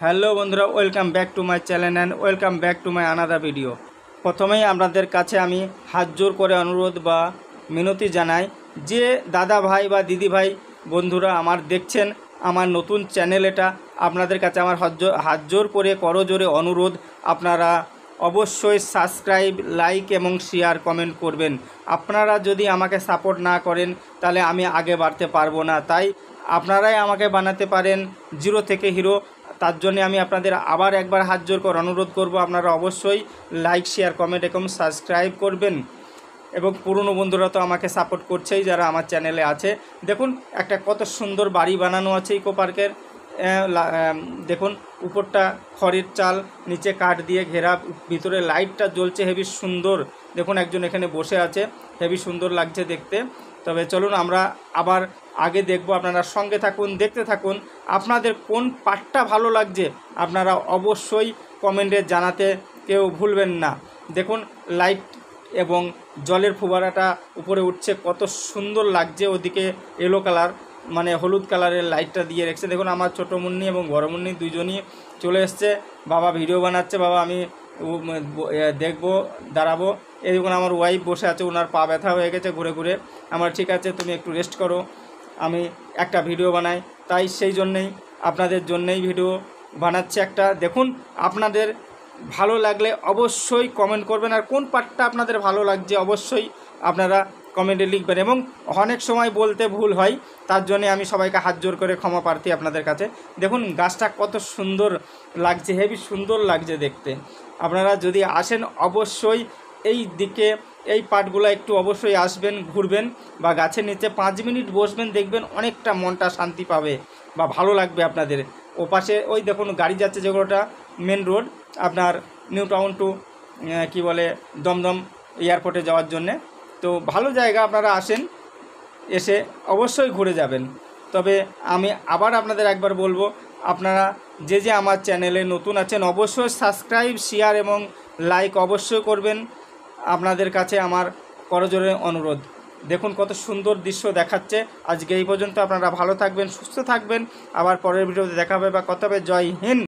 Hello বন্ধুরা, welcome back to my channel and welcome back to my another video. প্রথমেই আপনাদের কাছে আমি হাত জোর করে অনুরোধ বা মিনতি জানাই যে দাদা ভাই বা দিদি ভাই বন্ধুরা আমার দেখছেন, আমার নতুন চ্যানেল এটা, আপনাদের কাছে আমার হাত জোর করে করজোরে অনুরোধ, আপনারা অবশ্যই সাবস্ক্রাইব, লাইক এবং শেয়ার কমেন্ট করবেন। আপনারা যদি আমাকে সাপোর্ট না করেন, তাহলে আমি আগে বাড়তে পারব না। তাই আপনারাই আমাকে বানাতে পারেন, জিরো থেকে হিরো। তার জন্য আমি আপনাদের আবার একবার হাত জোর করে অনুরোধ করব, আপনারা অবশ্যই লাইক শেয়ার কমেন্ট এবং সাবস্ক্রাইব করবেন। এবং পুরনো বন্ধুরা তো আমাকে সাপোর্ট করছেই, যারা আমার চ্যানেলে আছে। দেখুন, একটা কত সুন্দর বাড়ি বানানো আছে ইকো পার্কের। দেখুন, উপরটা খড়ের চাল, নিচে কাঠ দিয়ে ঘেরা, ভিতরে লাইটটা জ্বলছে হেভি সুন্দর। দেখুন, একজন এখানে বসে আছে, হেভি সুন্দর লাগছে দেখতে। তবে চলুন, আমরা আবার আগে দেখব, আপনারা সঙ্গে থাকুন, দেখতে থাকুন, আপনাদের কোন পার্টটা ভালো লাগছে, আপনারা অবশ্যই কমেন্টে জানাতে কেউ ভুলবেন না। দেখুন, লাইট এবং জলের ফুবারাটা উপরে উঠছে, কত সুন্দর লাগছে, ওদিকে এলো কালার। মানে হলুদ কালারের লাইটটা দিয়ে রেখেছে। দেখুন, আমার ছোটো মুন্নি এবং বড় মুন্নি দুজনই চলে এসছে। বাবা ভিডিও বানাচ্ছে, বাবা আমি দেখব, দাঁড়াবো। এই দেখুন, আমার ওয়াইফ বসে আছে ওনার পা ব্যথা হয়ে গেছে ঘুরে ঘুরে। আমার, ঠিক আছে, তুমি একটু রেস্ট করো, আমি একটা ভিডিও বানাই। তাই সেই জন্যেই, আপনাদের জন্যেই ভিডিও বানাচ্ছি একটা। দেখুন, আপনাদের ভালো লাগলে অবশ্যই কমেন্ট করবেন। আর কোন পার্টটা আপনাদের ভালো লাগছে অবশ্যই আপনারা কমেন্টে লিখবেন। এবং অনেক সময় বলতে ভুল হয়, তার জন্যে আমি সবাইকে হাত জোর করে ক্ষমা প্রার্থী আপনাদের কাছে। দেখুন, গাছটা কত সুন্দর লাগছে, হেভি সুন্দর লাগছে দেখতে। আপনারা যদি আসেন, অবশ্যই এই দিকে, এই পার্টগুলো একটু অবশ্যই আসবেন, ঘুরবেন বা গাছের নিচে পাঁচ মিনিট বসবেন, দেখবেন অনেকটা মনটা শান্তি পাবে বা ভালো লাগবে আপনাদের। ও পাশে ওই দেখুন, গাড়ি যাচ্ছে যেগুলোটা মেন রোড, আপনার নিউ টাউন টু কি বলে, দমদম এয়ারপোর্টে যাওয়ার জন্যে। তো ভালো জায়গা আপনারা আসেন, এসে অবশ্যই ঘুরে যাবেন। তবে আমি আবার আপনাদের একবার বলব, আপনারা যে যে আমার চ্যানেলে নতুন আছেন, অবশ্যই সাবস্ক্রাইব, শেয়ার এবং লাইক অবশ্যই করবেন। আপনাদের কাছে আমার করজোরে অনুরোধ। দেখুন কত সুন্দর দৃশ্য দেখাচ্ছে। আজকে এই পর্যন্ত আপনারা ভালো থাকবেন, সুস্থ থাকবেন। আবার পরের ভিডিওতে দেখা হবে বা কথা হবে। জয় হিন্দ।